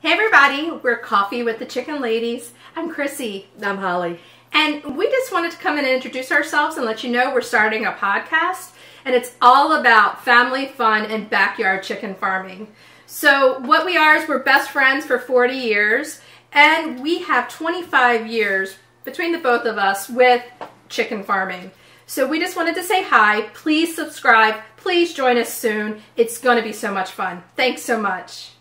Hey everybody, we're Coffee with the Chicken Ladies. I'm Chrisie. I'm Holly. And we just wanted to come in and introduce ourselves and let you know we're starting a podcast and it's all about family fun and backyard chicken farming. So what we are is we're best friends for 40 years and we have 25 years between the both of us with chicken farming. So we just wanted to say hi. Please subscribe. Please join us soon. It's going to be so much fun. Thanks so much.